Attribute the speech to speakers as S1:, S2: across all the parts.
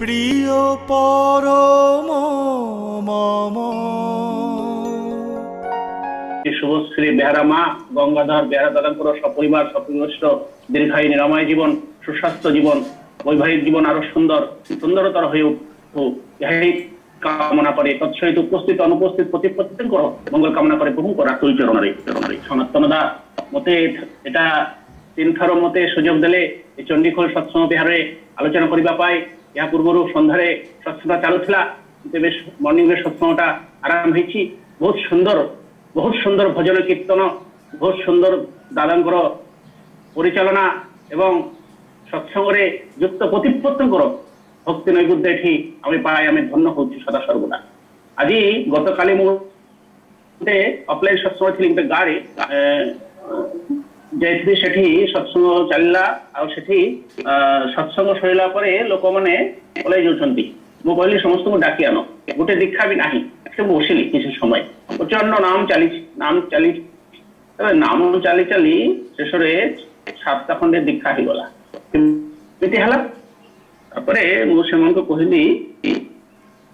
S1: প্রিয় পরম মম
S2: শুভশ্রী বেহারা মা গঙ্গাধর বেহারা দাদাপুর সপরিবার সপরিবেষ্ট দীর্ঘায় নিরাময় জীবন সুস্বাস্থ্য জীবন বৈবাহিক জীবন আরো সুন্দর সুন্দরতর হয়ে উঠুক ইহাই কামনা করে তৎসহিত উপস্থিত অনুপস্থিত প্রতি প্রত্যেকের মঙ্গল কামনা করে বহু করা তুই চরণারে চরণারে দা মতে এটা তিন থর মতে সুযোগ দেলে চণ্ডীখোল সৎসঙ্গ বিহারে আলোচনা করিবা পায় ଏହା ପୂର୍ବରୁ ସନ୍ଧ୍ୟାରେ ସ୍ୱଚ୍ଛତା ଚାଲୁଥିଲା ତେବେ ମର୍ଣ୍ଣିଂରେ ସତ୍ସଙ୍ଗଟା ଆରମ୍ଭ ହେଇଛି ବହୁତ ସୁନ୍ଦର ବହୁତ ସୁନ୍ଦର ଭଜନ କୀର୍ତ୍ତନ ବହୁତ ସୁନ୍ଦର ଦାଦାଙ୍କର ପରିଚାଳନା ଏବଂ এবং সৎসঙ্গে যুক্ত প্রতিপত্তঙ্কর ভক্তি নৈবুদ্ধ এটি আমি পাই আমি ধন্য হচ্ছি ଆଜି ଗତକାଲି ମୁଁ ଗୋଟେ মু ସତ୍ସଙ୍ଗ ଥିଲି ଗୋଟେ ଗାଁରେ ଯେହେତୁ ସେଠି ସତ୍ସଙ୍ଗ ଚାଲିଲା ଆଉ ସେଠି ସତ୍ସଙ୍ଗ ସରିଲା ପରେ ଲୋକମାନେ ପଳେଇ ଯାଉଛନ୍ତି ମୁଁ କହିଲି ସମସ୍ତଙ୍କୁ ଡାକି ଆଣ ଗୋଟେ ଦୀକ୍ଷା ବି ନାହିଁ ସେ ବସିଲି କିଛି ସମୟ ପ୍ରଚଣ୍ଡ ନାମ ଚାଲିଛି ନାମ ଚାଲିଛି ତେବେ ନାମ ଚାଲି ଚାଲି ଶେଷରେ ସାତଟା ଖଣ୍ଡେ ଦୀକ୍ଷା ହେଇଗଲା ଏମିତି ହେଲା ତାପରେ ମୁଁ ସେମାନଙ୍କୁ କହିଲି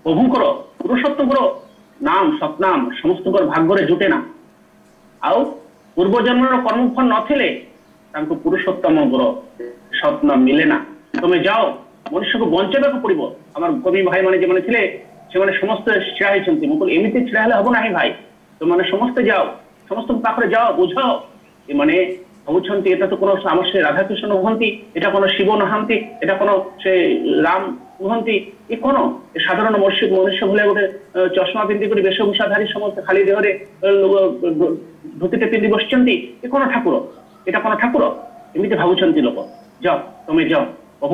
S2: ପ୍ରଭୁଙ୍କର ପୁରୁଷୋତ୍ତମଙ୍କର ନାମ ସତନାମ ସମସ୍ତଙ୍କର ଭାଗ୍ୟରେ ଜୁଟେ ନା ଆଉ ପୂର୍ବଜନ୍ମର କର୍ମଫଳ ନଥିଲେ ତାଙ୍କୁ ପୁରୁଷୋତ୍ତମ ସ୍ୱପ୍ନ ମିଳେ ନା ତମେ ଯାଅ ମଣିଷକୁ ବଞ୍ଚେଇବାକୁ ପଡିବ ଆମର କବି ଭାଇମାନେ ଯେଉଁମାନେ ଥିଲେ ସେମାନେ ସମସ୍ତେ ଛିଡା ହେଇଛନ୍ତି ମୁଁ କହିଲି ଏମିତି ଛିଡା ହେଲେ ହବ ନାହିଁ ଭାଇ ତମମାନେ ସମସ୍ତେ ଯାଅ ସମସ୍ତଙ୍କ ପାଖରେ ଯାଅ ବୁଝାଅ ଏମାନେ ଭାବୁଛନ୍ତି ଏଟା ତ କୌଣସି ଆମର ସେ ରାଧାକୃଷ୍ଣ ନୁହନ୍ତି ଏଟା କ'ଣ ଶିବ ନାହାନ୍ତି ଏଟା କ'ଣ ସେ ରାମ কুহন্তি ই কোন সাধারণ মসজিদ মনুষ্য হলে গোটে চশমা পিন্ধি করে বেশভূষাধারী সমস্ত খালি দেহরে ধুতিতে পিন্ধি বসছেন এ কোনো ঠাকুর এটা কোনো ঠাকুর এমনিতে ভাবুছেন লোক যাও তুমি যাও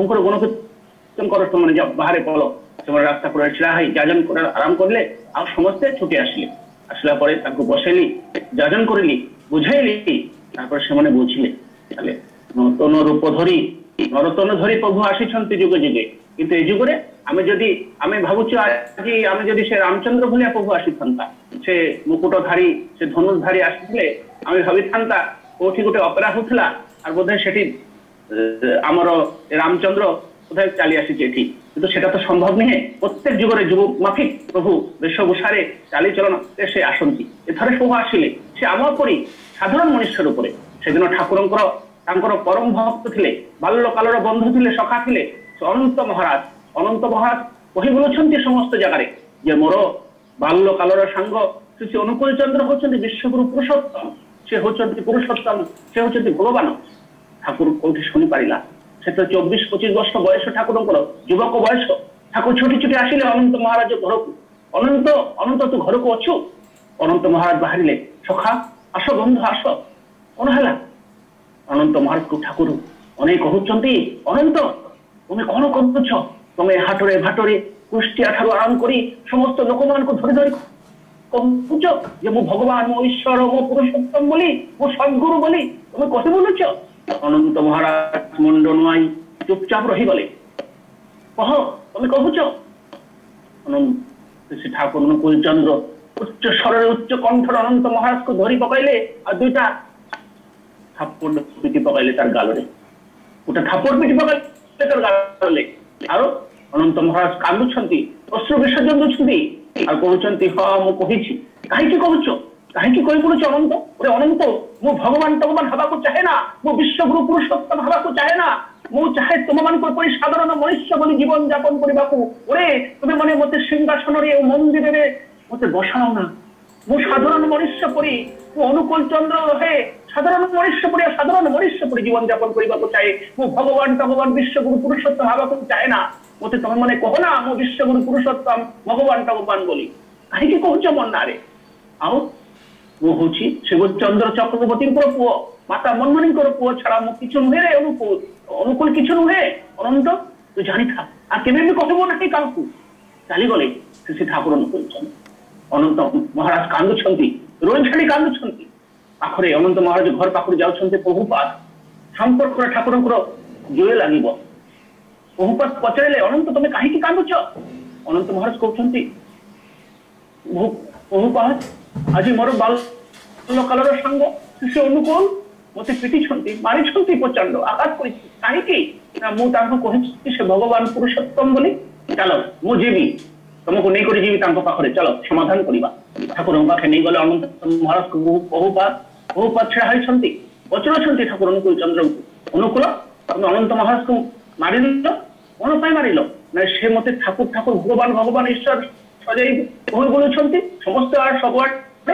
S2: করে গুণ কীর্তন করো তোমার যাও বাহারে বলো তোমার রাস্তা করে ছিড়া হয়ে যাজন করে আরাম করলে আর সমস্তে ছুটে আসলে আসলে পরে তাকে বসেলি যাজন করিলি বুঝাইলি তারপর সে সেমানে বুঝলে তাহলে নতুন রূপ ধরি নরতন ধরি প্রভু আসিছন্তি যুগে যুগে କିନ୍ତୁ ଏ ଯୁଗରେ ଆମେ ଯଦି ଆମେ ଭାବୁଛୁ ଆଜି ଆମେ ଯଦି ସେ ରାମଚନ୍ଦ୍ର ଭଳିଆ ପ୍ରଭୁ ଆସିଥାନ୍ତା ସେ ମୁକୁଟଧାରୀ ସେ ଧନୁଷଧାରୀ ଆସିଥିଲେ ଆମେ ଭାବିଥାନ୍ତା କୋଉଠି ଗୋଟେ ଅପେରା ହଉଥିଲା ଆଉ ବୋଧେ ସେଠି ଆମର ରାମଚନ୍ଦ୍ର ବୋଧେ ଚାଲି ଆସିଛି ଏଠି কিন্তু সেটা তো সম্ভব নহে প্রত্যেক যুগরে যুগ মাফিক প্রভু বেশভূষারে চলন সে আসন্তি এথরে প্রভু আসিলে সে আমার পরি সাধারণ মনুষ্যর উপরে সেদিন ঠাকুরঙ্কর তাঙ্কর পরম ভক্ত থিলে কালর বন্ধু থিলে সখা থিলে ଅନନ୍ତ ମହାରାଜ ଅନନ୍ତ ମହାରାଜ କହି ବୁଲୁଛନ୍ତି ସମସ୍ତ ଜାଗାରେ ଯେ ମୋର ବାଲ୍ୟକାଳର ସାଙ୍ଗ ଶ୍ରୀ ଅନୁକୂଳ ଚନ୍ଦ୍ର ହେଉଛନ୍ତି ବିଶ୍ୱଗୁରୁ ପୁରୁଷୋତ୍ତମ ସେ ହେଉଛନ୍ତି ପୁରୁଷୋତ୍ତମ ସେ ହେଉଛନ୍ତି ଭଗବାନ ଠାକୁର କୋଉଠି ଶୁଣିପାରିଲା ସେ ତ ଚବିଶ ପଚିଶ ବର୍ଷ ବୟସ ଠାକୁରଙ୍କର ଯୁବକ ବୟସ ଠାକୁର ଛୁଟି ଛୁଟି ଆସିଲେ ଅନନ୍ତ ମହାରାଜ ଘରକୁ ଅନନ୍ତ ଅନନ୍ତ ତୁ ଘରକୁ ଅଛୁ ଅନନ୍ତ ମହାରାଜ ବାହାରିଲେ ସଖା ଆସ ବନ୍ଧୁ ଆସ କଣ ହେଲା ଅନନ୍ତ ମହାରାଜକୁ ଠାକୁର ଅନେକ କହୁଛନ୍ତି ଅନନ୍ତ তুমি কোন করছ তুমি হাটরে ভাটরে কুষ্টি আঠারো আরাম করি সমস্ত লোকমানকে ধরে ধরে কমুচ যে মু ভগবান মো ঈশ্বর মো পুরুষোত্তম বলি মো সদ্গুরু বলি তুমি কত বলুছ অনন্ত মহারাজ মন্ড নয় চুপচাপ রহি বলে কহ তুমি কহুছ অনন্ত শ্রী ঠাকুর অনুকূলচন্দ্র উচ্চ স্বরের উচ্চ কণ্ঠর অনন্ত মহারাজকে ধরি পকাইলে আর দুইটা থাপ্পড় পিটি পকাইলে তার গালরে ওটা থাপ্পড় পিটি পকাইলে ପେଟର ଗାଲେ ଆଉ ଅନନ୍ତ ମହାରାଜ କାନ୍ଦୁଛନ୍ତି ଅଶ୍ରୁ ବିସର୍ଜନ ଦେଉଛନ୍ତି ଆଉ କହୁଛନ୍ତି ହଁ ମୁଁ କହିଛି କାହିଁକି କହୁଛ କାହିଁକି କହିପଡ଼ୁଛି ଅନନ୍ତ ଗୋଟେ ଅନନ୍ତ ମୁଁ ଭଗବାନ ତମମାନ ହେବାକୁ ଚାହେଁ ନା ମୁଁ ବିଶ୍ୱଗୁରୁ ପୁରୁଷୋତ୍ତମ ହେବାକୁ ଚାହେଁ ନା ମୁଁ ଚାହେଁ ତୁମମାନଙ୍କ ପରି ସାଧାରଣ ମଣିଷ ବୋଲି ଜୀବନ ଯାପନ କରିବାକୁ ଓରେ ତୁମେ ମାନେ ମୋତେ ସିଂହାସନରେ ମନ୍ଦିରରେ ମୋତେ ବସାଅ ନା ମୁଁ ସାଧାରଣ ମଣିଷ ପରି ମୁଁ ଅନୁକୂଳ ଚନ୍ଦ୍ର ରହେ সাধারণ মনুষ্য পড়ে সাধারণ মনুষ্য পড়ে জীবনযাপন করিবাকে চায় মু ভগবান ভগবান বিশ্বগুরু পুরুষোত্তম হওয়াকে চায় না মতে তুমি মনে কহ না মু বিশ্বগুরু পুরুষোত্তম ভগবান ভগবান বলি କାହିଁକି କହୁଛ ମନାରେ ଆଉ ମୁଁ ହଉଛି ଶିବଚନ୍ଦ୍ର ଚକ୍ରବର୍ତ୍ତୀଙ୍କର ପୁଅ ମାତା ମନମଣିଙ୍କର ପୁଅ ଛଡା ମୁଁ କିଛି ନୁହେଁ ଅନୁକୂଳ ଅନୁକୂଳ କିଛି ନୁହେଁ ଅନନ୍ତ ତୁ ଜାଣିଥା ଆଉ କେବେ ବି କହିବ ନାହିଁ କାହାକୁ ଚାଲିଗଲେ ସେ ସେ ଠାକୁର ଅନୁକୂଳ ଅନନ୍ତ ମହାରାଜ କାନ୍ଦୁଛନ୍ତି ରୋହି ଛାଡି କାନ୍ଦୁଛନ୍ତି ପାଖରେ ଅନନ୍ତ ମହାରାଜ ଘର ପାଖରୁ ଯାଉଛନ୍ତି ପ୍ରଭୁପାତ ସମ୍ପର୍କର ଠାକୁରଙ୍କର ଜୁଏ ଲାଗିବ ପ୍ରଭୁପାତ ପଚାରିଲେ ଅନନ୍ତ ତମେ କାହିଁକି କାନ୍ଦୁଛ ଅନନ୍ତ ମହାରାଜ କହୁଛନ୍ତି ପ୍ରଭୁପାତ ଆଜି ମୋର ବାଲ୍ୟ କାଳର ସାଙ୍ଗ ଶିଶୁ ଅନୁକୂଳ ମୋତେ ପିଟିଛନ୍ତି ମାରିଛନ୍ତି ପ୍ରଚଣ୍ଡ ଆଘାତ କରିଛି କାହିଁକି ନା ମୁଁ ତାଙ୍କୁ କହିଛି ସେ ଭଗବାନ ପୁରୁଷୋତ୍ତମ ବୋଲି ଚାଲ ମୁଁ ଯିବି ତମକୁ ନେଇକରି ଯିବି ତାଙ୍କ ପାଖରେ ଚାଲ ସମାଧାନ କରିବା ଠାକୁରଙ୍କ ପାଖେ ନେଇଗଲେ ଅନନ୍ତ ମହାରାଜଙ୍କୁ ବହୁ ବହୁ ବହୁପାତ୍ରେ ହାରିଛନ୍ତି ପଚାରୁଛନ୍ତି ଠାକୁରଙ୍କୁ ଚନ୍ଦ୍ରଙ୍କୁ ଅନୁକୂଳ ତମେ ଅନନ୍ତ ମହାରାଜଙ୍କୁ ମାରିଲ କଣ ପାଇଁ ମାରିଲ ନା ସେ ମତେ ଠାକୁର ଠାକୁର ଭଗବାନ ଭଗବାନ ଈଶ୍ୱର ସଜାଇ କହି ବୋଲୁଛନ୍ତି ସମସ୍ତେ ସବୁଆଡ଼େ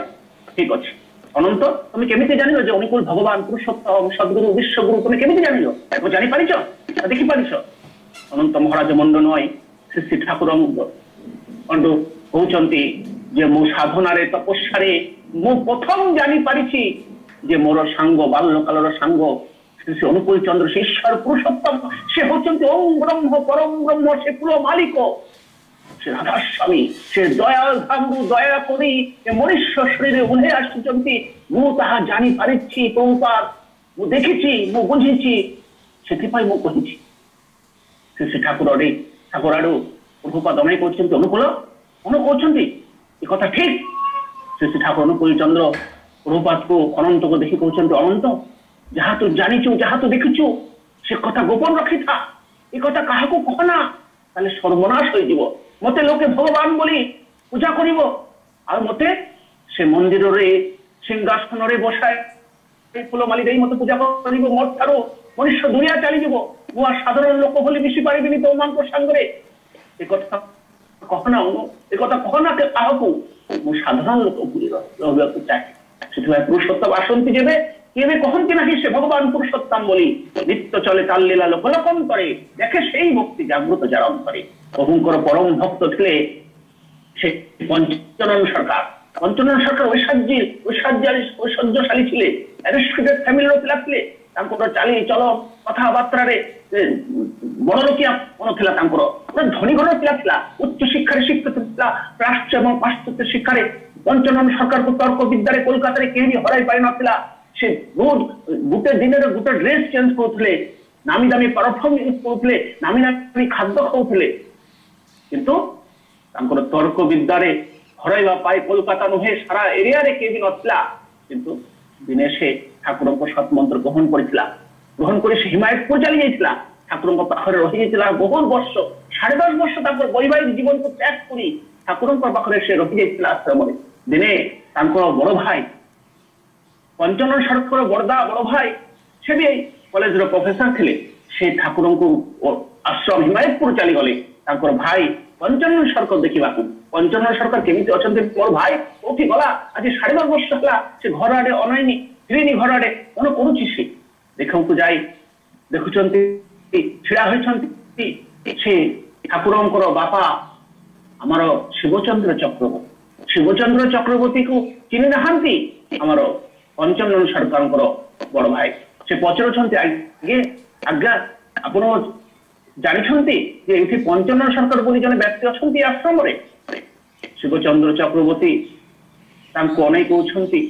S2: ଠିକ ଅଛି ଅନନ୍ତ তুমি কেমিতি জানিল যে অনুকূল ভগবান পুরুষোত্তম সদ্গুরু বিশ্বগুরু তুমি କେମିତି ଜାଣିଲ এখন জানি পারিছ ଅନନ୍ତ ମହାରାଜ ମଣ୍ଡ ନୁହେଁ ସେ ଶ୍ରୀ ଠାକୁର ମଣ୍ଡୁ କହୁଛନ୍ତି ଯେ ମୁଁ ସାଧନାରେ ତପସ୍ୟାରେ ମୁଁ ପ୍ରଥମ ଜାଣିପାରିଛି যে মোর সাঙ্গ বাল্যকালর সাঙ্গ শ্রী অনুকূল চন্দ্র সে ঈশ্বর পুরুষোত্তম সে হচ্ছেন ওম ব্রহ্ম পরম ব্রহ্ম সে পুরো মালিক সে রাধার স্বামী সে দয়াল ধাম্বু দয়া করি এ মনুষ্য শরীরে উঠে আসছেন্তি মু তাহা জানি পারিছি প্রভুপাত মু দেখিছি মু বুঝিছি ସେଥିପାଇଁ ମୁଁ କହିଛି ସେ ସେ ଠାକୁର ଆଡ଼େ ଠାକୁର ଆଡ଼ୁ ପ୍ରଭୁପାଦ ଅନେଇ କରୁଛନ୍ତି ଅନୁକୂଳ ଅନୁକହୁଛନ୍ତି ଏ କଥା ଠିକ ସେ ସେ ଠାକୁର ଚନ୍ଦ୍ର প্রভুপাতকে অনন্তকে দেখি কହୁଛନ୍ତି অনন্ত ଯାହା ତୁ ଜାଣିଛୁ ଯାହା ତୁ ଦେଖିଛୁ ସେ କଥା ଗୋପନ ରଖିଥା ଏ କଥା କାହାକୁ କହନା ତାହେଲେ ସର୍ବନାଶ মতে ମତେ ଲୋକେ ଭଗବାନ ବୋଲି ପୂଜା କରିବ ଆଉ ମତେ ସେ ମନ୍ଦିରରେ ସିଂହାସନରେ ବସାଏ ফুলমালি দেই মতে পূজা করিব মর ঠারু মনুষ্য দুনিয়া চালিযিব মু আর সাধারণ লোক বলে মিশি পারিবিনি তোমাঙ্ক সাঙ্গরে এ কথা কহনা অনু এ কথা কহনা কাহকু মু সাধারণ লোক বলি রহিবাকু চাই সেখানে পুরুষোত্তম আসন্তি দেবে কেবে কখন কিনা কি সে ভগবান পুরুষোত্তম বলি নিত্য চলে তার লীলা লোকলোকন করে দেখে সেই ভক্তি জাগ্রত জারণ করে কখন অহংকর পরম ভক্ত ছেলে সে পঞ্চনন সরকার পঞ্চনন সরকার ঐশ্বর্য ঐশ্বর্যালী ঐশ্বর্যশালী ছিল অ্যারিস্টক্রেটেড ফ্যামিলির লোক লাগলে ତାଙ୍କର ଚାଲି ଚଳ କଥାବାର୍ତ୍ତାରେ ବଡ଼ଲୋକିଆ ମନ ଥିଲା ତାଙ୍କର ଧନୀ ଘରର ପିଲା ଥିଲା ଉଚ୍ଚ ଶିକ୍ଷାରେ ଶିକ୍ଷିତ ଥିଲା ରାଷ୍ଟ୍ର ଏବଂ ପାଶ୍ଚାତ୍ୟ ଶିକ୍ଷାରେ ପଞ୍ଚନମ ସରକାରକୁ ତର୍କ ବିଦ୍ୟାରେ କୋଲକାତାରେ କେହି ବି ହରାଇ ପାରିନଥିଲା ସେ ରୋଜ ଗୋଟେ ଦିନରେ ଗୋଟେ ଡ୍ରେସ୍ ଚେଞ୍ଜ କରୁଥିଲେ ନାମୀ ଦାମୀ ପରଫର୍ମ ୟୁଜ୍ କରୁଥିଲେ ନାମୀ ଦାମୀ ଖାଦ୍ୟ ଖାଉଥିଲେ କିନ୍ତୁ ତାଙ୍କର ତର୍କ ବିଦ୍ୟାରେ ହରାଇବା ପାଇଁ କୋଲକାତା ନୁହେଁ ସାରା ଏରିଆରେ କେହି ବି ନଥିଲା କିନ୍ତୁ ଦିନେ ସେ ଠାକୁରଙ୍କ ସତମନ୍ତ୍ର ଗ୍ରହଣ କରିଥିଲା ଗ୍ରହଣ କରି ସେ ହିମାୟତପୁର ଚାଲି ଯାଇଥିଲା ঠাকুরঙ্ক পাখরে রহিয়েছিল বহু বর্ষ সাড়ে দশ বর্ষ তারপর বৈবাহিক জীবনকে ত্যাগ করি ঠাকুরঙ্ক পাখরে সে রহিয়েছিল আশ্রমে ଦିନେ ତାଙ୍କର ବଡ ଭାଇ ପଞ୍ଚନ ସଡ଼କର ବରଦା ବଡ ଭାଇ ସେ ବି କଲେଜର ପ୍ରଫେସର ଥିଲେ ସେ ଠାକୁରଙ୍କୁ ଆଶ୍ରମ ହିମାୟତପୁର ଚାଲିଗଲେ ତାଙ୍କର ଭାଇ ପଞ୍ଚନ ସରକାର ଦେଖିବାକୁ ପଞ୍ଚନ ସରକାର କେମିତି ଅଛନ୍ତି ମୋର ଭାଇ କୋଉଠି ଗଲା ଆଜି ସାଢେ ବାର ବର୍ଷ ହେଲା ସେ ଘର ଆଡେ ଅନାଇନି ଫିରିନି ଘର ଆଡେ କଣ କରୁଛି ସେ ଦେଖିବାକୁ ଯାଇ ଦେଖୁଛନ୍ତି ଛିଡା ହୋଇଛନ୍ତି ସେ ଠାକୁରଙ୍କର ବାପା ଆମର ଶିବଚନ୍ଦ୍ର ଚକ୍ରବର୍ତ୍ତୀ শিবচন্দ্র চক্রবর্তীকে চিনি ନାହାନ୍ତି ଆମର ପଞ୍ଚମଜନ ସରକାରଙ୍କର ବଡ ଭାଇ ସେ ପଚାରୁଛନ୍ତି ଆଜ୍ଞା ଆଜ୍ଞା ଆପଣ ଜାଣିଛନ୍ତି ଯେ ଏଠି ପଞ୍ଚମଜନ ସରକାର ବୋଲି ଜଣେ ବ୍ୟକ୍ତି ଅଛନ୍ତି ଆଶ୍ରମରେ ଶିବଚନ୍ଦ୍ର ଚକ୍ରବର୍ତ୍ତୀ ତାଙ୍କୁ ଅନେଇ କହୁଛନ୍ତି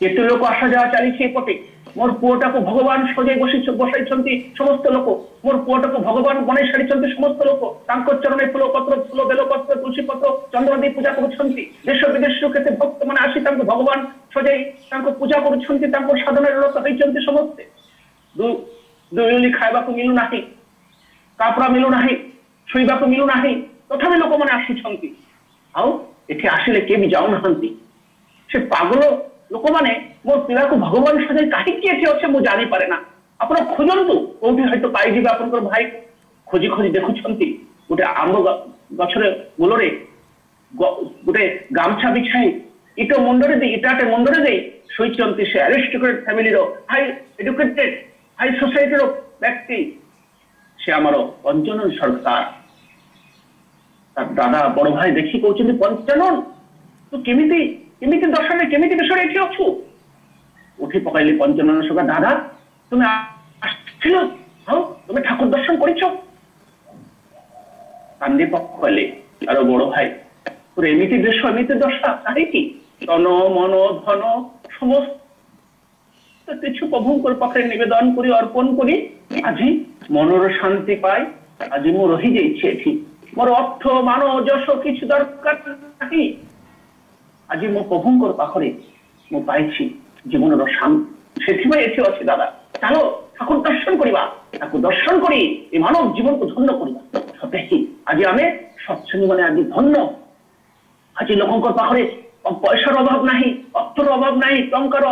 S2: କେତେ ଲୋକ ଆସା ଯାହା ଚାଲିଛି ଏପଟେ ମୋର ପୁଅଟାକୁ ଭଗବାନ ସଜାଇ ବସି ବସାଇଛନ୍ତି ସମସ୍ତ ଲୋକ ମୋର ପୁଅଟାକୁ ଭଗବାନ ବନେଇ ସାରିଛନ୍ତି ସମସ୍ତ ଲୋକ ତାଙ୍କ ଚରଣେ ଫୁଲପତ୍ର ଫୁଲ ବେଲପତ୍ର ତୁଳସୀପତ୍ର ଚନ୍ଦ୍ର ଦେଇ ପୂଜା କରୁଛନ୍ତି ଦେଶ ବିଦେଶରୁ କେତେ ଭକ୍ତମାନେ ଆସି ତାଙ୍କୁ ଭଗବାନ ସଜାଇ ତାଙ୍କୁ ପୂଜା କରୁଛନ୍ତି ତାଙ୍କ ସାଧନାରେ ରତ ହେଇଛନ୍ତି ସମସ୍ତେ ଦୁଇ ଖାଇବାକୁ ମିଳୁନାହିଁ କାପଡ଼ା ମିଳୁନାହିଁ ଶୋଇବାକୁ ମିଳୁନାହିଁ ତଥାପି ଲୋକମାନେ ଆସୁଛନ୍ତି ଆଉ ଏଠି ଆସିଲେ କିଏ ବି ଯାଉନାହାନ୍ତି ସେ ପାଗଳ ଲୋକମାନେ ମୋ ପିଲାକୁ ଭଗବାନ ସାଙ୍ଗେ କାହିଁକି ଏଠି ଅଛି ମୁଁ ଜାଣିପାରେ ନା ଆପଣ ଖୋଜନ୍ତୁ କୋଉଠି ହয়তো ପାଇଯିବେ ଆପଣଙ୍କର ଭାଇ ଖୋଜି ଖୋଜି ଦେଖୁଛନ୍ତି ଗୋଟେ ଆମ୍ବ ଗଛରେ ମୂଳରେ ଗୋଟେ ଗାମଛା ବିଛାଇ ଇଟ ମୁଣ୍ଡରେ ଦେଇ ଇଟାଟେ ମୁଣ୍ଡରେ ଦେଇ ଶୋଇଛନ୍ତି ସେ ଆରିଷ୍ଟୋକ୍ରେଟ ଫ୍ୟାମିଲିର ହାଇ ଏଡୁକେଟେଡ୍ ହାଇ ସୋସାଇଟିର ବ୍ୟକ୍ତି ସେ ଆମର ପଞ୍ଚନନ ସରକାର ତା ଦାଦା ବଡ ଭାଇ ଦେଖି କହୁଛନ୍ତି ପଞ୍ଚନନ ତୁ କେମିତି କେମିତି দর্শনে କେମିତି বিষয়ে ଏଠି ଅଛୁ উঠি পকাইলি পঞ্চনন সুগা ଦାଦା ତୁମେ আসছিল ହଁ হ্যাঁ, তুমি ଠାକୁର ଦର୍ଶନ କରିଛ କାନ୍ଦି পকাইলি ଆର ବଡ ଭାଇ তোর এমনিতে দৃশ্য এমনিতে দশা তাই কি তন মন ধন সমস্ত কিছু প্রভুঙ্কর পাখে নিবেদন করি অর্পণ করি আজি মনর শান্তি পাই আজি মু রহি যাইছি এটি মোর অর্থ মান যশ কিছু দরকার নাহি ଆଜି ମୋ ପ୍ରଭୁଙ୍କର ପାଖରେ ମୁଁ ପାଇଛି ଜୀବନର ଶାନ୍ତି ସେଥିପାଇଁ ଏଠି ଅଛି ଦାଦା ଚାଲ ତାକୁ ଦର୍ଶନ କରିବା ତାକୁ ଦର୍ଶନ କରି ଏ ମାନବ ଜୀବନକୁ ଧନ୍ୟ କରିବା ସତେ ହିଁ ଆଜି ଆମେ ସତ୍ସଙ୍ଗୀମାନେ ଆଜି ଧନ୍ୟ ଆଜି ଲୋକଙ୍କ ପାଖରେ ପଇସାର ଅଭାବ ନାହିଁ ଅର୍ଥର ଅଭାବ ନାହିଁ ଟଙ୍କାର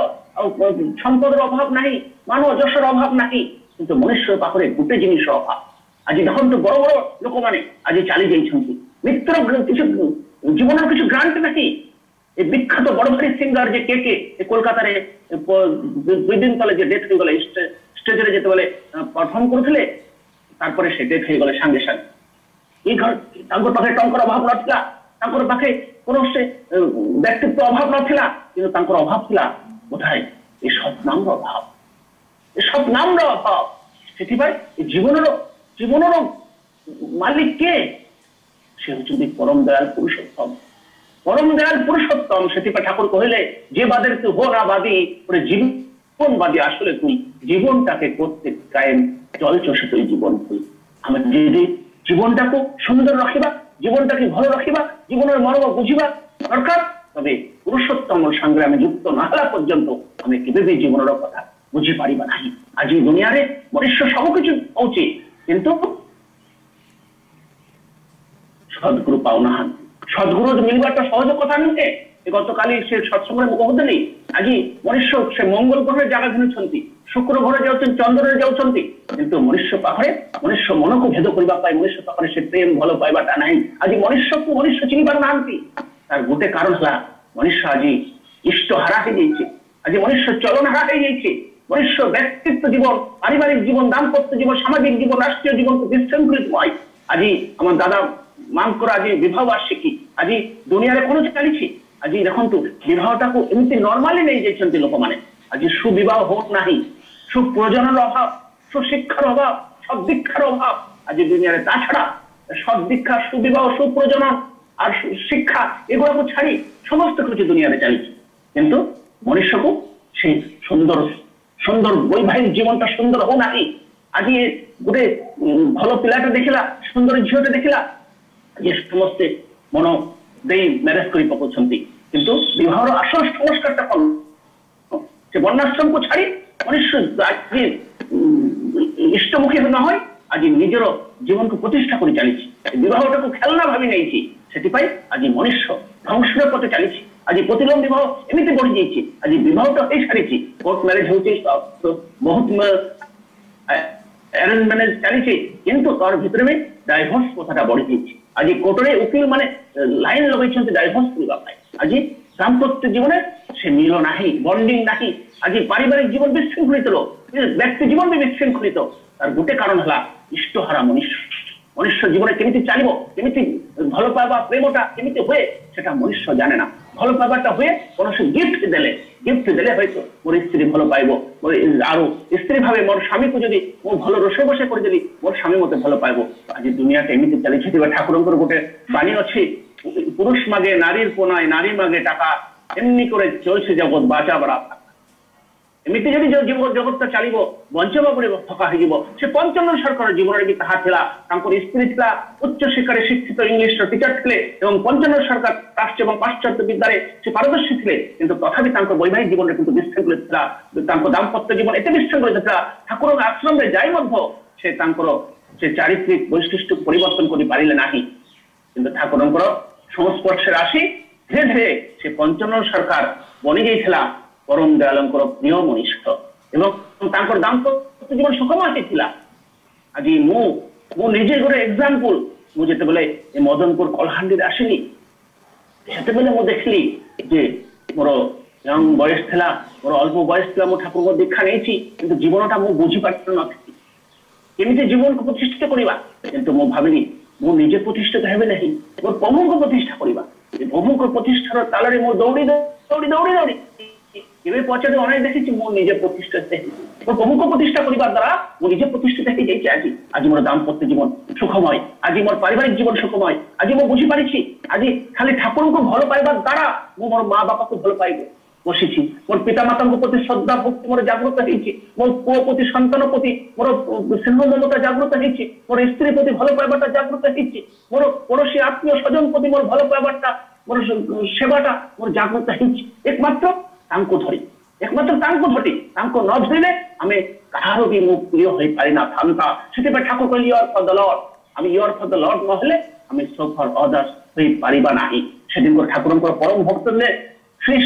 S2: সম্পদর অভাব নাই মানব যশোর অভাব নাকি কিন্তু মনুষ্যর পাখরে গোটে জিনিস অভাব আজ যখন তো বড় বড় লোক মানে আজ চালি যাইছেন মিত্র কিছু জীবনের কিছু গ্রান্ট নাকি এই বিখ্যাত বড়ফারি সিঙ্গার যে কে কে কলকাতারে দুই দিন তলে যে ডেথ হয়ে গেল স্টেজে যেতে বলে পারফর্ম করেছিলে তারপরে সে ডেথ হয়ে গেল সঙ্গে সঙ্গে এই ঘর তাঙ্কর পাখে টঙ্কর অভাব নথিলা তাঙ্কর পাখে কোনো সে ব্যক্তিত্ব অভাব নথিলা কিন্তু তাঙ্কর অভাব ছিল কোথায় এই সব সৎনামর অভাব এই সব সৎনামর অভাব সেটি ভাই এই জীবনের জীবনের মালিক কে সে ହେଉଛନ୍ତି পরম দয়াল পুরুষোত্তম পরম দয়াল পুরুষোত্তম সেটিপা ঠাকুর কহিলে যে বাদের তুই হো না বাদী ওরে জীবনবাদী আসলে তুই জীবনটাকে করতে কায়েম জল চষে তুই জীবন তুই আমি যদি জীবনটাকে সুন্দর রাখিবা জীবনটাকে ভালো রাখিবা জীবনের মর্ম বুঝিবা দরকার তবে পুরুষোত্তম সংগ্রামে যুক্ত না হওয়া পর্যন্ত আমি কেবে জীবনের কথা বুঝি পারিবা নাই আজ এই দুনিয়ারে মনুষ্য সবকিছু উচিত কিন্তু সদ্গুরু পাওনা না সদ্গুরু একটা সহজ কথা নিতে গতকালই সে সৎসঙ্গের মুখবদ্ধ নেই আজ মনুষ্য সে মঙ্গল গ্রহে জায়গা ঘিনুଛନ୍ତି শুক্র ঘরে যাচ্ছেন চন্দ্রের যাচ্ছেন কিন্তু মনুষ্য পাহাড়ে মনুষ্য ভেদ মনକୁ ଭେଦ କରିବା ପାଇଁ ମନୁଷ୍ୟ ପାଖରେ ସେ ପ୍ରେମ ଭଲ ପାଇବାଟା ନାହିଁ মনুষ্য চিনিবার ମନୁଷ୍ୟ তার ପାରୁନାହାନ୍ତି কারণ ଗୋଟେ মনুষ্য ହେଲା ইষ্ট হারা হয়ে ହାରା ହେଇଯାଇଛି মনুষ্য চলন হারা হয়ে ହେଇଯାଇଛି মনুষ্য ব্যক্তিত্ব জীবন পারিবারিক জীবন দাম্পত্য জীবন সামাজিক জীবন রাষ্ট্রীয় জীবন বিশৃঙ্খলিত হয় আজি আমার দাদা আজি বিবাহ ମାଙ୍କର ଆଜି ବିବାହ ବାର୍ଷିକୀ ଆଜି ଦୁନିଆରେ କଣ ଚାଲିଛି ଆଜି ଦେଖନ୍ତୁ ବିବାହଟାକୁ ଏମିତି লোক মানে আজি ଆଜି ସୁବିବାହ ହଉନାହିଁ ସୁପ୍ରଜନର ଅଭାବ সুশিক্ষার অভাব সদ্দীক্ষার অভাব আজি দুনিয়ারে তাছাড়া সদ্দীক্ষা সুবিবাহ সুপ্রজনন আর শিক্ষা এগুলোকে ছাড়ি সমস্ত কিছু দুনিয়াতে চালিয়েছে কিন্তু মনুষ্যকে সেই সুন্দর সুন্দর বৈবাহিক জীবনটা সুন্দর হোক নাকি আজি গোটে ভালো পিলাটা দেখিলা সুন্দর ঝিওটা দেখিলা ଇଏ ସମସ୍ତେ ମନ ଦେଇ ମ୍ୟାରେଜ କରି ପକାଉଛନ୍ତି କିନ୍ତୁ ବିବାହର ଆସଲ ସଂସ୍କାରଟା କ'ଣ ସେ ବର୍ଣ୍ଣାଶ୍ରମକୁ ଛାଡି ମଣିଷ ଆଜି ଇଷ୍ଟମୁଖୀ ନ ହୋଇ ଆଜି ନିଜର ଜୀବନକୁ ପ୍ରତିଷ୍ଠା କରି ଚାଲିଛି ବିବାହଟାକୁ ଖେଳନା ଭାବି ନେଇଛି ସେଥିପାଇଁ ଆଜି ମଣିଷ ধ্বংসের পথে চালিয়েছি আজ প্রতিলম বিবাহ এমনি বড় যাইছি আজ বিবাহটা হয়ে সারিছি কোর্ট ম্যারেজ হচ্ছে বহুত অ্যারেঞ্জ ম্যারেজ চালিছে কিন্তু তার ভিতরে ডাইভোর্স কথাটা বড় যাইছে ଆଜି କୋର୍ଟରେ ଓକିଲ ମାନେ ଲାଇନ ଲଗେଇଛନ୍ତି ଡାଇଭର୍ସ କରିବା ପାଇଁ ଆଜି ସାମ୍ପତ୍ୟ ଜୀବନରେ ସେ ମିଳ ନାହିଁ ବଣ୍ଡିଂ ନାହିଁ ଆଜି ପାରିବାରିକ ଜୀବନ ବିଶୃଙ୍ଖଳିତ ବ୍ୟକ୍ତି ଜୀବନ ବି ବିଶୃଙ୍ଖଳିତ ତାର ଗୋଟେ କାରଣ ହେଲା ଇଷ୍ଟହାରା ମନୁଷ୍ୟ ମନୁଷ୍ୟ ଜୀବନ କେମିତି ଚାଲିବ କେମିତି ଭଲ ପାଇବା ପ୍ରେମଟା କେମିତି ହୁଏ ସେଟା ମନୁଷ୍ୟ ଜାଣେ ନା ଭଲ ପାଇବାଟା ହୁଏ କୌଣସି ଗିଫ୍ଟ ଦେଲେ গিফট দিলে হয়তো মোর স্ত্রী ভালো পাইব আরো স্ত্রী ভাবে মোর স্বামীকে যদি ভালো ভাল ରୋଷେଇ ବୋଷେଇ କରିଦେଲି ମୋର ସ୍ୱାମୀ ମୋତେ ଭଲ ପାଇବ ଆଜି ଦୁନିଆଟା ଏମିତି ଚାଲିଛି ଥିବା ঠাকুরঙ্কর গোটে বাণী ଅଛି পুরুষ মাগে নারীর পোনায় নারী মাগে টাকা এমনি করে চলছে জগৎ বাঁচা বাড়া ଏମିତି ଯଦି ଜୀବ ଜଗତଟା ଚାଲିବ ବଞ୍ଚିବା ଉପରେ ଥକା ହେଇଯିବ ସେ ପଞ୍ଚମ ସରକାର ଜୀବନରେ ବି ତାହା ଥିଲା ତାଙ୍କର ସ୍ତ୍ରୀ ଥିଲା ଉଚ୍ଚ ଶିକ୍ଷାରେ ଶିକ୍ଷିତ ଇଂଲିଶର ଟିଚର ଥିଲେ ଏବଂ ପଞ୍ଚମ ସରକାର ରାଷ୍ଟ୍ର ଏବଂ ପାଶ୍ଚାତ୍ୟ ବିଦ୍ୟାରେ ସେ ପାରଦର୍ଶୀ ଥିଲେ କିନ୍ତୁ ତଥାପି ତାଙ୍କ ବୈବାହିକ ଜୀବନରେ କିନ୍ତୁ ବିଶୃଙ୍ଖଳିତ ଥିଲା ତାଙ୍କ ଦାମ୍ପତ୍ୟ ଜୀବନ ଏତେ ବିଶୃଙ୍ଖଳିତ ଥିଲା ଠାକୁରଙ୍କ ଆଶ୍ରମରେ ଯାଇ ମଧ୍ୟ ସେ ତାଙ୍କର ସେ ଚାରିତ୍ରିକ ବୈଶିଷ୍ଟ୍ୟ ପରିବର୍ତ୍ତନ କରିପାରିଲେ ନାହିଁ କିନ୍ତୁ ଠାକୁରଙ୍କର সংস্পর্শে আসি ଧୀରେ ଧୀରେ ସେ পঞ্চান্ন ସରକାର ବନିଯାଇଥିଲା পরম দয়ালঙ্কর প্রিয় মনিষ্ঠ এবং তাঙ্কর দাম্পত্য জীবন সুখমাতে ছিলা আজি মু মু নিজে গোটে এক্সাম্পল মু যেতবেলে ଏ ମଦନପୁର କଳାହାଣ୍ଡିରେ ଆସିଲି ସେତେବେଳେ ମୁଁ ଦେଖିଲି ଯେ ମୋର ୟଙ୍ଗ ବୟସ ଥିଲା ମୋର ଅଳ୍ପ ବୟସ ଥିଲା ମୁଁ ଠାକୁରଙ୍କ ଦୀକ୍ଷା ନେଇଛି କିନ୍ତୁ ଜୀବନଟା ମୁଁ ବୁଝିପାରିନଥିଲି କେମିତି ଜୀବନକୁ ପ୍ରତିଷ୍ଠିତ କରିବା କିନ୍ତୁ ମୁଁ ଭାବିଲି ମୁଁ ନିଜେ ପ୍ରତିଷ୍ଠିତ ହେବି ନାହିଁ ମୋର ପ୍ରଭୁଙ୍କ ପ୍ରତିଷ୍ଠା କରିବା ପ୍ରଭୁଙ୍କ ପ୍ରତିଷ୍ଠାର ତାଳରେ ମୁଁ ଦୌଡ଼ି ଦୌଡ଼ି ଦୌଡ଼ି ଦୌଡ଼ି এবে পর্যায়ে অনেক দেখেছি মো নিজে প্রতিষ্ঠা দেখেছি প্রমুখ প্রতিষ্ঠা করিবার দ্বারা মো নিজে প্রতিষ্ঠা দেখে যাইছি আজি আজি মোর দাম্পত্য জীবন সুখময় আজি মোর পারিবারিক জীবন সুখময় আজি মো বুঝি পারিছি আজি খালি ঠাকুরকে ভালো পাইবার দ্বারা মো মোর মা বাপাকে ভালো পাইব বসেছি মোর পিতা মাতাঙ্ক প্রতি শ্রদ্ধা ভক্তি মোর জাগ্রত হয়েছি মোর পুয় প্রতি সন্তান প্রতি মোর স্নেহ মমতা জাগ্রত হয়েছি মোর স্ত্রী প্রতি ভালো পাইবারটা জাগ্রত হয়েছি মোর পড়োশী আত্মীয় স্বজন প্রতি মোর ভালো পাইবারটা মোর সেবাটা মোর জাগ্রত হয়েছি একমাত্র ତାଙ୍କୁ ଧରି একমাত্র তাঙ্কু ধরি তাঙ্কু ন ধরিলে আমি কাহার বি মু প্রিয় হয়ে পারি না থান্তা সেথিপাই ঠাকুর কহিলি ইয়র ফর দ লর্ড আমি ইয়র ফর দ লর্ড নহলে আমি সো ফর অদর্স হয়ে পারিবা নাহি সেদিনকর ঠাকুরঙ্কর পরম ভক্ত নে শ্রী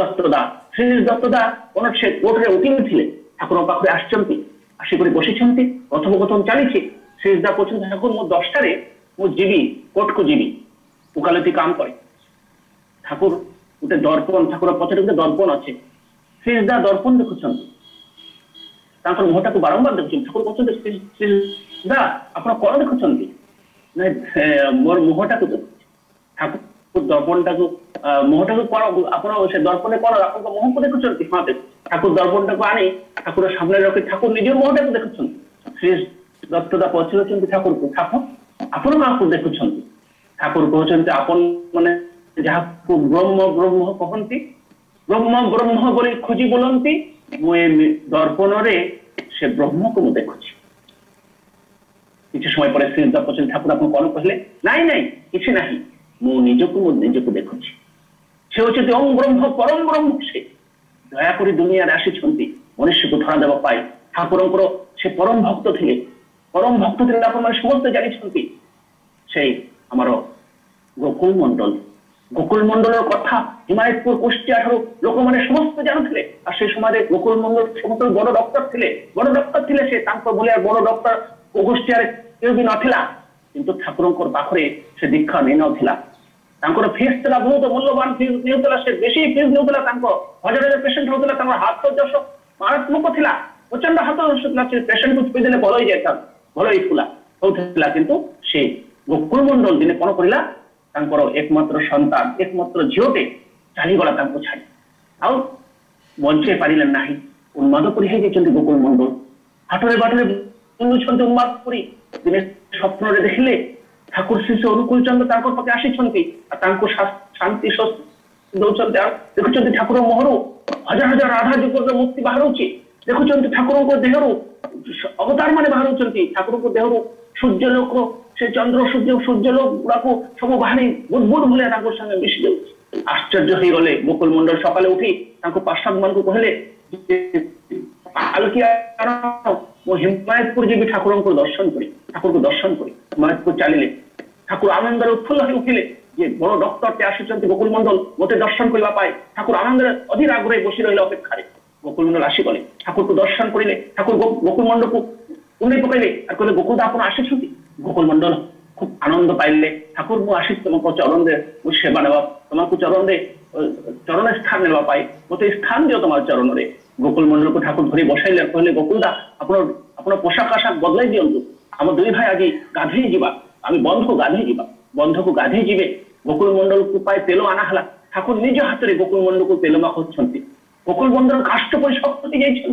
S2: দত্তদা শ্রী দত্তদা কোন সে কোর্টরে উকিল ছিলে ঠাকুরଙ୍କ ପାଖରେ ଆସିଛନ୍ତି ଆସିକରି ବସିଛନ୍ତି কথୋପକଥନ ଚାଲିଛି ଶ୍ରୀଦା କହୁଛନ୍ତି ଠାକୁର ମୁଁ ଦଶଟାରେ ମୁଁ ଯିବି କୋର୍ଟକୁ ଯିବି ଓକାଲତି କାମ କରେ ଠାକୁର ଗୋଟେ ଦର୍ପଣ ଠାକୁର ପଛରେ ଗୋଟେ ଦର୍ପଣ ଅଛି ସିଜଦା ଦର୍ପଣ ଦେଖୁଛନ୍ତି ତାଙ୍କର ମୁହଁଟାକୁ ବାରମ୍ବାର ଦେଖୁଛନ୍ତି ଠାକୁର କହୁଛନ୍ତି ସିଜଦା ଆପଣ କଣ ଦେଖୁଛନ୍ତି ନାଇଁ ମୋର ମୁହଁଟାକୁ ଦେଖୁଛି ଠାକୁର ଦର୍ପଣଟାକୁ ମୁହଁଟାକୁ କଣ ଆପଣ ସେ ଦର୍ପଣରେ କଣ ଆପଣଙ୍କ ମୁହଁ କୁ ଦେଖୁଛନ୍ତି ହଁ ଦେଖୁଛି ଠାକୁର ଦର୍ପଣଟାକୁ ଆଣି ଠାକୁର ସାମ୍ନାରେ ରଖି ଠାକୁର ନିଜ ଟାକୁ ଦେଖୁଛନ୍ତି ଶ୍ରୀ ଦତ୍ତଦା ପଚାରୁଛନ୍ତି ଠାକୁରକୁ ଠାକୁର ଆପଣ କାହାକୁ ଦେଖୁଛନ୍ତି ଠାକୁର କହୁଛନ୍ତି ଆପଣ ମାନେ ଯାହାକୁ ବ୍ରହ୍ମ ବ୍ରହ୍ମ କହନ୍ତି ବ୍ରହ୍ମ ବ୍ରହ୍ମ ବୋଲି ଖୋଜି ବୁଲନ୍ତି ମୁଁ ଏ ଦର୍ପଣରେ ସେ ବ୍ରହ୍ମକୁ ମୁଁ ଦେଖୁଛି କିଛି ସମୟ ପରେ ଶ୍ରୀ ପଚାରିଲେ ଠାକୁର ଆପଣ କଣ କହିଲେ ନାଇଁ ନାଇଁ କିଛି ନାହିଁ ମୁଁ ନିଜକୁ ମୁଁ ନିଜକୁ ଦେଖୁଛି ସେ ହଉଛନ୍ତି ଓମ୍ ବ୍ରହ୍ମ ପରମ ବ୍ରହ୍ମ ସେ ଦୟାକରି ଦୁନିଆରେ ଆସିଛନ୍ତି ମନୁଷ୍ୟକୁ ଧରା ଦେବା ପାଇଁ ଠାକୁରଙ୍କର ସେ ପରମ ଭକ୍ତ ଥିଲେ ପରମ ଭକ୍ତ ଥିଲେ ଆପଣମାନେ ସମସ୍ତେ ଜାଣିଛନ୍ତି ସେ ଆମର গোকুল মন্ডল গোকুল মন্ডলের কথা হিমায়তপুর কুষ্টিয়া সহ লোকমানের সমস্ত জানুছিলে আর সেই সমাজে গোকুল মন্ডল সমস্ত বড় ডক্টর ছিলে বড় ডক্টর ছিলে সে তাঙ্কর বলে বড় ডক্টর কুষ্টিয়ার কেউ বি নথিলা কিন্তু ঠাকুরঙ্কর পাখরে সে দীক্ষা নেই নথিলা ତାଙ୍କର ଫିସ୍ ଥିଲା ବହୁତ ମୂଲ୍ୟବାନ ଫିସ୍ ନେଉଥିଲା ସେ ବେଶୀ ଫିସ୍ ନେଉଥିଲା ତାଙ୍କ ହଜାର ହଜାର ପେସେଣ୍ଟ ହଉଥିଲା ତାଙ୍କର ହାତ ଦୋଷ ମାରାତ୍ମକ ଥିଲା ପ୍ରଚଣ୍ଡ ହାତ ଦୋଷ ଥିଲା ସେ ପେସେଣ୍ଟକୁ ଛୁଇ ଦେଲେ ଭଲ ହେଇଯାଇଥାନ୍ତା ଭଲ ହେଇଥିଲା ହଉଥିଲା କିନ୍ତୁ ସେ ଗୋକୁଳ ମଣ୍ଡଳ ଦିନେ କଣ କରିଲା ତାଙ୍କର ଏକମାତ୍ର ସନ୍ତାନ ଏକମାତ୍ର ଝିଅଟେ ଚାଲିଗଲା ତାଙ୍କୁ ଛାଡ଼ି ଆଉ ବଞ୍ଚେଇ ପାରିଲେ ନାହିଁ ଉନ୍ମାଦ ପରି ହେଇଯାଇଛନ୍ତି ଗୋକୁଳ ମଣ୍ଡଳ ହାଟରେ ବାଟରେ ବୁଲୁଛନ୍ତି ଉନ୍ମାଦ ପରି ଦିନେ ସ୍ୱପ୍ନରେ ଦେଖିଲେ ଠାକୁର ଶିଶୁ ଅନୁକୂଳ ଚନ୍ଦ୍ର ତାଙ୍କ ପାଖେ ଆସିଛନ୍ତି ଆଉ ତାଙ୍କୁ ଶାନ୍ତି ଦଉଛନ୍ତି ଆଉ ଦେଖୁଛନ୍ତି ଠାକୁର ମୋହରୁ ହଜାର ହଜାର ରାଧା ଯୁଗର ମୂର୍ତ୍ତି ବାହାରୁଛି ଦେଖୁଛନ୍ତି ଠାକୁରଙ୍କ ଦେହରୁ ଅବତାର ମାନେ ବାହାରୁଛନ୍ତି ଠାକୁରଙ୍କ ଦେହରୁ ସୂର୍ଯ୍ୟ ଲୋକ ସେ ଚନ୍ଦ୍ର ସୂର୍ଯ୍ୟ ସୂର୍ଯ୍ୟଲୋକ ଗୁଡାକୁ ସବୁ ବାହାରି ବୁଦ୍ବୁଦ୍ ଭଳିଆ ତାଙ୍କ ସାଙ୍ଗେ ମିଶି ଯାଉଛି ଆଶ୍ଚର୍ଯ୍ୟ ହେଇଗଲେ ମୁକୁଲ ମଣ୍ଡଳ ସକାଳେ ଉଠି ତାଙ୍କ ପାର୍ଶ୍ୱମାନଙ୍କୁ କହିଲେ କାଲକି ମୁଁ ହିମାୟତପୁର ଯିବି ଠାକୁରଙ୍କୁ ଦର୍ଶନ କରି ଠାକୁରଙ୍କୁ ଦର୍ଶନ କରି ହିମାୟତପୁର ଚାଲିଲେ ଠାକୁର ଆନନ୍ଦରେ ଉତ୍ଫୁଲ୍ଲ ହୋଇ ଉଠିଲେ যে বড় ডক্টরটি আসুচ্ছেন গোকুল মন্ডল মতে দর্শন করিবা পায় ঠাকুর আনন্দের অধীর আগ্রহে বসি রহিল অপেক্ষায় গোকুল মন্ডল আসিগলে ঠাকুরকে দর্শন করিলে ঠাকুর গোকুল মন্ডলকে উন্নয় পকাইলে আর কহিলে গোকুল দা আপনার আসিছন্তি গোকুল মন্ডল খুব আনন্দ পাইলে ঠাকুর মু আসি তোমাকে চরণ দে সেবা নেওয়া তোমাকে চরণ দে চরণের স্থান নেওয়া পাই মতো স্থান দিও তোমার চরণরে গোকুল মন্ডলকে ঠাকুর ধরে বসাইলে কহিলে গোকুলদা আপনার আপনার পোশাক আশাক বদলাই দিও আমার দুই ভাই আজি গাধিয়ে যা আমি বন্ধু গাধেই যা বন্ধুকে গাধিয়ে যাবে গোকুল মন্ডলকে পায়ে তেল আনা হলা ঠাকুর নিজ হাতরে গোকুল মন্ডলকে তেল মাখুচ্ছেন গোকুল মন্ডল কাষ্ট পরি শক্তি যাইছেন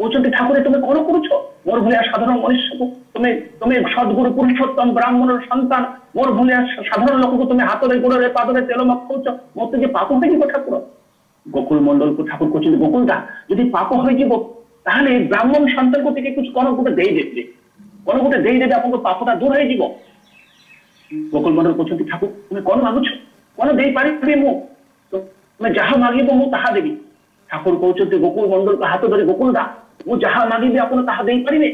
S2: বলছেন ঠাকুরে তুমি কোন করেছো মোর ভূমিয়া সাধারণ মনুষ্য তুমি তুমি সদ্গুরু পুরুষোত্তম ব্রাহ্মণের সন্তান মোর ভূমিয়া সাধারণ লোককে তুমি হাতরে গুড়রে পাদরে তেল মাখছো মোর তো যে পাপ হয়ে যাব ঠাকুর গোকুল মন্ডলকে ঠাকুর করছেন গোকুলদা যদি পাপ হয়ে যাব তাহলে ব্রাহ্মণ সন্তানকে থেকে কিছু কোনো গোটে দেই দেবে কোনো গোটে দেই দেবে আপনার পাপটা দূর হয়ে যাব গোকুল মন্ডল করছেন ঠাকুর তুমি কোন মাগুছ কোন দেই পারিবে মু তুমি যাহা মাগিব মু তাহা দেবি ঠাকুর কৌছেন গোকুল মন্ডলকে হাতে ধরে গোকুলদা যাহা মাগিবে ମାଗିବି তাহা দেই পারিবে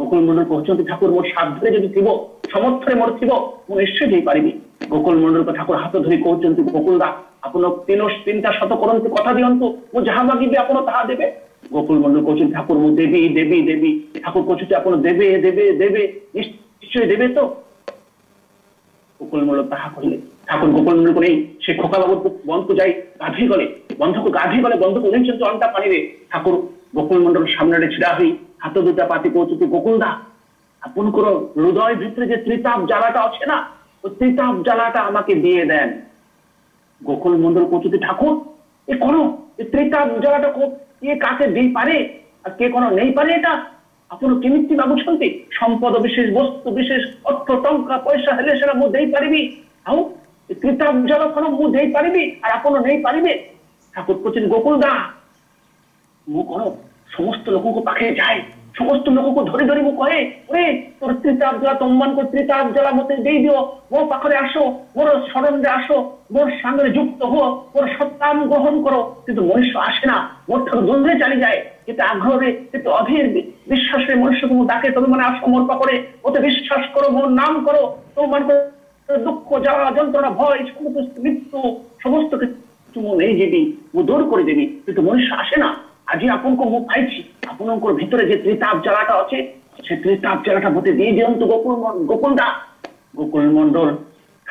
S2: গোকুল মন্ডল কহছেন ঠাকুর মোর সাধ্যে যদি ଥିବ সমর্থনে মোর থিব মু নিশ্চয় দেই পারিবে গোকুল মন্ডলকে ঠাকুর হাত ধরি কহুচন্তি গোকুল দা আপনার তিন তিনটা শত করন্তি কথা দিয়ন্তু মু যাহা মাগিবে আপন তাহা দেবে গোকুল মন্ডল কহছেন ঠাকুর মু দেবি দেবি দেবি ঠাকুর কহছেন আপন দেবে দেবে দেবে নিশ্চয় দেবে তো গোকুল মন্ডল তাহা কহিলে ঠাকুর গোকুল মন্ডল করে সে খোকা বাবু বন্ধু যাই গাধি গলে বন্ধুকে গাধি গলে বন্ধুকে উনেইছন্তি অন্তা পানিরে ঠাকুর গোকুল মন্ডল সামনে ছিড়াহি হাত দুটা পাতি পৌঁছতে গোকুল দা আপনার হৃদয় ভিতরে যে ত্রিতাপ জ্বালাটা আছে না ওই ত্রিতাপ জ্বালাটা আমাকে দিয়ে দেন গোকুল মন্ডল পৌঁছতে ঠাকুর এ করো ত্রিতাপ জ্বালাটা কে কাকে দিই পারে আর কে কোনো নেই পারে এটা ଆପଣ କେମିତି ଭାବୁଛନ୍ତି ସମ୍ପଦ ବିଶେଷ ବସ୍ତୁ ବିଶେଷ ଅର୍ଥ ଟଙ୍କା ପଇସା ହେଲେ ସେଟା ମୁଁ ଦେଇପାରିବି ଆଉ କୀଟାଞ୍ଜଳ କ'ଣ ମୁଁ ଦେଇପାରିବି ଆଉ নেই ନେଇପାରିବେ ଠାକୁର କହୁଛନ୍ତି ଗୋକୁଳ ଦା ମୁଁ କ'ଣ সমস্ত লোককে পাখে যায় সমস্ত লোককে ধরে ধরে মু কয়ে ওরে তোর ত্রিতাপ জ্বালা তম্বান কর ত্রিতাপ জ্বালা মতে দিয়ে দিও মো পাখরে আসো মোর সরন্দে আসো মোর সামনে যুক্ত হো মোর সত্তাম গ্রহণ করো কিন্তু মনুষ্য আসে না মোর ঠাকুর দূরে চালিয়ে যায় কিন্তু আগ্রহে কিন্তু অধীর বিশ্বাসে মনুষ্য কুমু ডাকে তুমি মানে আসো মোর পাখরে ওতে বিশ্বাস করো মোর নাম করো তুমি মানে দুঃখ জ্বালা যন্ত্রণা ভয় সমস্ত মৃত্যু সমস্ত কিছু তুমি নিয়ে ও মু দূর করে দেবি কিন্তু মনুষ্য আসে না ଆଜି ଆପଣଙ୍କୁ ମୁଁ ପାଇଛି ଆପଣଙ୍କର ଭିତରେ ଯେ ତ୍ରିତାପ ଜ୍ୱାଳାଟା ଅଛି ସେ ତ୍ରିତାପ ଜ୍ୱାଳାଟା ମୋତେ ଦେଇ ଦିଅନ୍ତୁ ଗୋକୁଳ ଗୋକୁଳ ଦା ଗୋକୁଳ ମଣ୍ଡଳ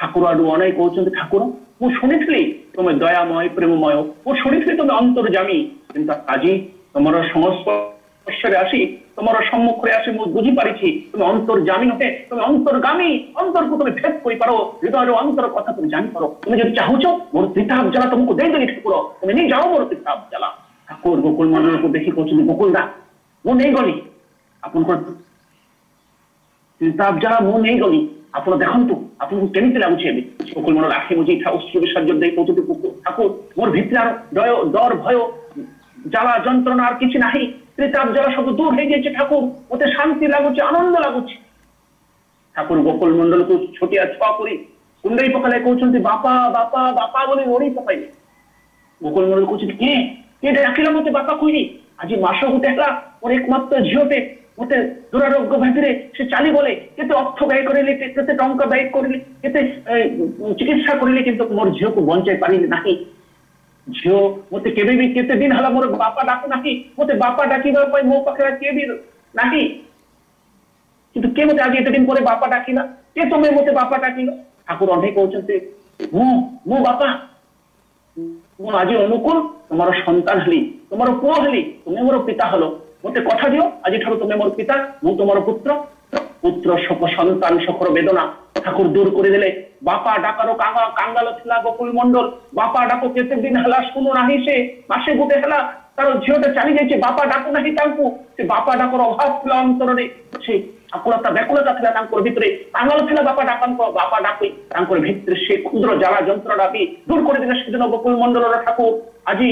S2: ଠାକୁର ଆଡୁ ଅନେଇ କହୁଛନ୍ତି ଠାକୁର ମୁଁ ଶୁଣିଥିଲି ତୁମେ ଦୟାମୟ ପ୍ରେମମୟ ମୁଁ ଶୁଣିଥିଲି ତୁମେ ଅନ୍ତର୍ଜାମୀ କିନ୍ତୁ ଆଜି ତୁମର ସଂସ୍ପର୍ଶରେ ଆସି ତୁମର ସମ୍ମୁଖରେ ଆସି ମୁଁ ବୁଝିପାରିଛି ତୁମେ ଅନ୍ତର୍ଜାମୀ ନୁହେଁ ତୁମେ ଅନ୍ତର୍ଗାମୀ ଅନ୍ତରକୁ ତୁମେ ଭେଦ କରିପାର ହୃଦୟର ଅନ୍ତର କଥା তুমি জানিপারো তুমি যদি চাহুছ মোর ত্রিতাপ জ্বালা তোমাকে দেই দেবি ঠাকুর তুমি নিয়ে যাও মোর ত্রিতাপ জ্বালা ঠাকুর গোকুল ମନକୁ ଦେଖି କହୁଛନ୍ତି ଗୋକୁଲ ଦା ମୁଁ ନେଇଗଲି ଆପଣଙ୍କର ଚିନ୍ତାପ ଜ୍ୱାଳା ମୁଁ ନେଇଗଲି ଆପଣ ଦେଖନ୍ତୁ ଆପଣଙ୍କୁ କେମିତି ଲାଗୁଛି ଏବେ ଗୋକୁଲ ମନର ଆଖି ବୁଝେଇ ଅଶ୍ରୁ ବିସର୍ଜନ ଦେଇ କହୁଛନ୍ତି ଠାକୁର ମୋର ଭିତରେ ଡୟ ଡର ଭୟ জ্বালা যন্ত্রণা আর কিছু নাহি ত্রিতাপ জ্বালা সব দূর হয়ে গিয়েছে ঠাকুর ওতে শান্তি লাগুছে আনন্দ লাগুছে ঠাকুর গোকুল মন্ডলকে ছটিয়া ছুয়া করে কুন্ডাই পকালে কৌছেন বাপা বাপা বাপা বলে ওড়ি পকাইলে গোকুল মন্ডল কৌছেন কে ed è a chilometro da qui আজি মাসও দেখলা ওর একমাত্র ঝিওতে ওতে দুরারোগ্য ভাবিরে সে চালি বলে এতে অর্থ ব্যয় করিলে এতে টঙ্কা ব্যয় করিলে এতে চিকিৎসা করিলে কিন্তু মোর ঝিওকে বঞ্চাই পারিলে নাকি ঝিও মতে কেবে বি কেতে দিন হলা মোর বাপা ডাকু নাকি মতে বাপা ডাকিবা পাই মো পাখেরা কে বি নাকি কিন্তু কে মতে আজি এতে পরে বাপা ডাকিলা কে তুমি মতে বাপা ডাকিল ঠাকুর অনেক কହୁଛନ୍ତି মু মু বাপা ମୁଁ ଆଜି ଅନୁକୂଳ ତୁମର ସନ୍ତାନ ହେଲି ତୁମର ପୁଅ ହେଲି ତୁମେ ମୋର ପିତା ହେଲ ମୋତେ କଥା ଦିଅ ଆଜିଠାରୁ ତୁମେ ମୋର ପିତା ମୁଁ ତୁମର ପୁତ୍ର পুত্র শোক সন্তান শকর বেদনা ঠাকুর দূর করে দিলে বাপা ডাকারো কাঙা কাঙ্গাল থিলা গোকুল মন্ডল বাপা ডাকো কেতের দিন হেলা শুনো না সে মাসে বুতে হেলা তার ঝিওটা চালি যাইছে বাপা ডাকু নাহি তাঙ্কু সে বাপা ডাকর অভাব ছিল অন্তরে সে আকুলতা ব্যাকুলতা ছিল তাঙ্কর ভিতরে কাঙ্গাল ছিল বাপা ডাকাঙ্ক বাপা ডাকুই তাঙ্কর ভিতরে সে ক্ষুদ্র জ্বালা যন্ত্রণা বি দূর করে দিলে সেদিন গোকুল মন্ডলর ঠাকুর আজি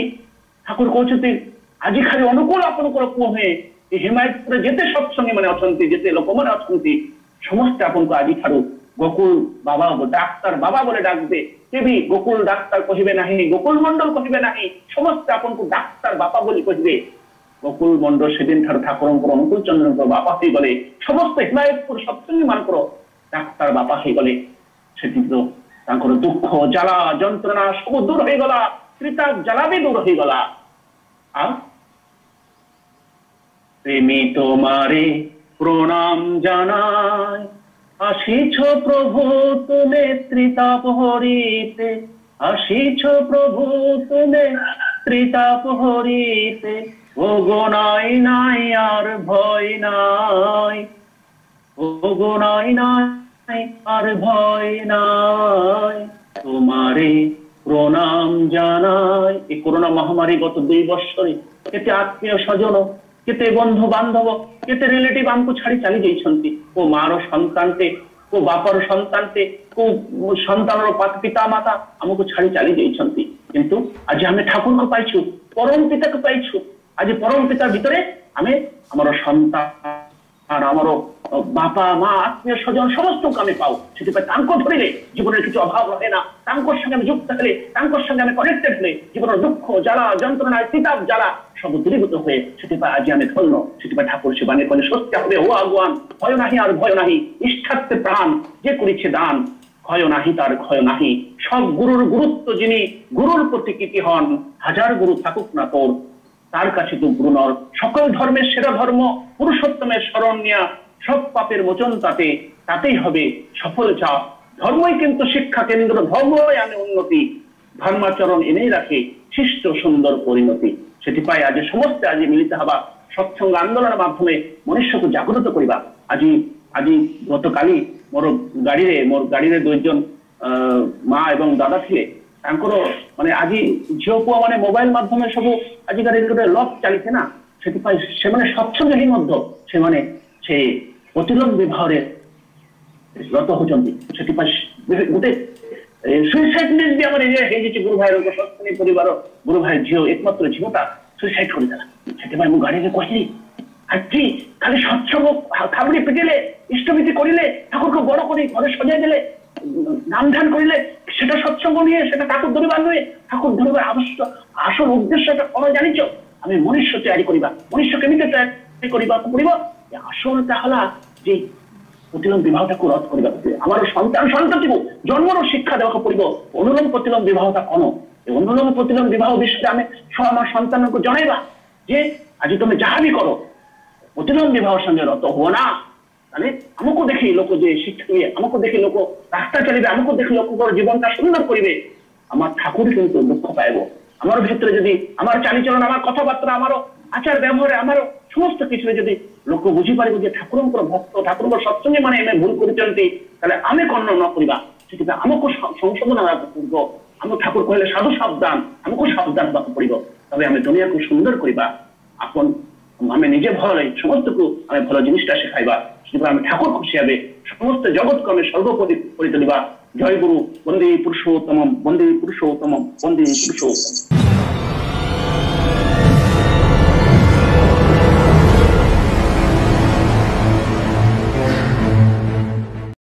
S2: ঠাকুর কৌছতি আজি খালি অনুকূল আপনকর পুহে হিমায়তপুরে যেতে সৎসঙ্গে মানে অশান্তি যেতে লোকমনে অশান্তি সমস্ত আপন তো আজি খাড়ু গোকুল বাবা ডাক্তার বাবা বলে ডাকবে কেবি গোকুল ডাক্তার কহিবে নাহি গোকুল মন্ডল কহিবে নাহি সমস্ত আপনকু ডাক্তার বাপা বলি কহিবে গোকুল মন্ডল সেদিন ঠার ঠাকুরঙ্কর অনুকূল চন্দ্রঙ্কর বাপা হয়ে গলে সমস্ত হিমায়তপুর সৎসঙ্গে মানকর ডাক্তার বাপা হয়ে গলে সেটি তো তাঁকর দুঃখ জ্বালা যন্ত্রণা সব দূর হয়ে গলা কৃতা জ্বালাবে দূর হয়ে গলা আর প্রেমী তোমারে প্রণাম জানাই আসিছ প্রভু তুমি ত্রিতাপ হরিতে আসিছ প্রভু তুমি ত্রিতাপ হরিতে ওগো নাই নাই আর ভয় নাই ওগো নাই নাই আর ভয় নাই তোমারে প্রণাম জানাই এই করোনা মহামারী গত দুই বৎসরে এতে আত্মীয় স্বজন କେତେ ବନ୍ଧୁ ବାନ୍ଧବ କେତେ ରିଲେଟିଭ ଆମକୁ ଛାଡି ଚାଲି ଯାଇଛନ୍ତି କୋଉ ର ସନ୍ତାନଟେ କୋଉ ବାପାର ସନ୍ତାନଟେ କୋଉ ସନ୍ତାନର ମାତା ଆମକୁ ଛାଡି ଚାଲି ଯାଇଛନ୍ତି କିନ୍ତୁ ଆଜି ଆମେ ଠାକୁରଙ୍କୁ ପାଇଛୁ ପରମ ପିତାକୁ ପାଇଛୁ ଆଜି ପରମ ପିତା ଭିତରେ ଆମେ ଆମର ସନ୍ତାନ ଆମର বাপা মা আত্মীয় স্বজন সমস্ত আমি পাও সেটি সেটুকু তাঙ্ক ধরিলে জীবনের কিছু অভাব রহে না তাঙ্কর সঙ্গে আমি যুক্ত হলে তাঙ্কর সঙ্গে আমি কনেক্টেড হলে জীবনের দুঃখ জ্বালা যন্ত্রণায় তিতাব জ্বালা সব দূরীভূত হয়ে সেটি পা আজ আমি ধন্য সেটি পা ঠাকুর সে বাণী কলে সত্যি হবে ও আগুয়ান ভয় নাহি আর ভয় নাহি নিষ্ঠার্থে প্রাণ যে করেছে দান ক্ষয় নাহি তার ক্ষয় নাহি সব গুরুর গুরুত্ব যিনি গুরুর প্রতি কৃতি হন হাজার গুরু থাকুক না তোর তার কাছে তো গুরু নর সকল ধর্মের সেরা ধর্ম পুরুষোত্তমের স্মরণ নিয়া সব পাপের মোচন তাতে তাতেই হবে সফল চাপ ধর্মই কিন্তু শিক্ষা কেন্দ্র ধর্মই আনে উন্নতি ধর্মাচরণ এনেই রাখে শিষ্ট সুন্দর পরিণতি সেটি পাই আজ সমস্ত আজ মিলিত হবা সৎসঙ্গ আন্দোলনের মাধ্যমে মনুষ্যকে জাগ্রত করিবা আজি আজি গতকালই মোর গাড়িরে মোর গাড়িরে দুইজন মা এবং দাদা থিলে মানে ମାନେ ঝিও পুয়া মানে মোবাইল মাধ্যমে সব আজিকার লক চালিছে না সেটি পাই সে মানে ସ୍ୱଚ୍ଛନ୍ଦ ହେଇ সে মানে সে ପ୍ରତିରୋଧ ବ୍ୟବହାରରେ ରତ ହେଉଛନ୍ତି ସେଥିପାଇଁ ଗୋଟେ ସୁଇସାଇଡନେସ୍ ବି ଆମର ଏରିଆ ହେଇଯାଇଛି ଗୁରୁ ଭାଇର ସସ୍ତନୀ ପରିବାର ଗୁରୁ ଭାଇ ଝିଅ ଏକମାତ୍ର ଝିଅଟା ସୁଇସାଇଡ କରିଦେଲା ସେଥିପାଇଁ ମୁଁ ଗାଡ଼ିରେ କହିଲି ଆଜି ଖାଲି ସତ୍ସଙ୍ଗ ଖାବୁଡ଼ି ପିଟିଲେ ଇଷ୍ଟବିଧି କରିଲେ ଠାକୁରକୁ ବଡ଼ କରି ଘରେ ସଜାଇ ଦେଲେ নাম ধ্যান করিলে সেটা সৎসঙ্গ নিয়ে সেটা ঠাকুর ধরিবার নয় ঠাকুর ধরিবার আবশ্য আসল উদ্দেশ্যটা কবে জানিছ আমি মনুষ্য তৈরি করিবা মনুষ্য কেমিতে କରିବାକୁ ପଡିବ আসল তাহলে যে প্রতিলম বিবাহটাকে রদ করিবা আমার সন্তান সন্ততিকে জন্মর শিক্ষা দেওয়া পড়ব অনুলম প্রতিলম বিবাহটা কোন অনুলম প্রতিলম বিবাহ বিষয়ে আমি আমার সন্তানকে জনাইবা যে আজি তুমি যাহা করো প্রতিলম বিবাহ সঙ্গে রত হো না তাহলে আমাকে দেখি লোক যে শিক্ষা নিয়ে আমাকে দেখি লোক রাস্তা চালিবে আমাকে দেখি লোকর জীবনটা সুন্দর করিবে আমার ঠাকুর কিন্তু দুঃখ পাইব আমার ভিতরে যদি আমার চালিচলন আমার কথাবার্তা আমারও আচার ব্যবহারে আমারও সমস্ত কিছু যদি ଲୋକ ବୁଝିପାରିବେ ଯେ ଠାକୁରଙ୍କର ଭକ୍ତ ଠାକୁରଙ୍କ ସତ୍ସଙ୍ଗେ ମାନେ ଆମେ ଭୁଲ କରୁଛନ୍ତି ତାହେଲେ ଆମେ ଖଣ୍ଡନ ନ କରିବା ସେଥିପାଇଁ ଆମକୁ ସଂଶୋଧନ ହେବାକୁ ପଡିବ ଆମ ଠାକୁର କହିଲେ ସାଧୁ ସାବଧାନ ଆମକୁ ସାବଧାନ ହେବାକୁ ପଡିବ তবে আমি দুনিয়াকে সুন্দর করিবা আপন আমি নিজে ভালো নাই সমস্তকে আমি ভালো জিনিসটা শেখাইবা সেটি আমি ঠাকুর খুশি হবে সমস্ত জগৎকে আমি সর্বোপরি করে তুলিবা জয় গুরু বন্দে পুরুষোত্তম বন্দে পুরুষোত্তম বন্দে পুরুষোত্তম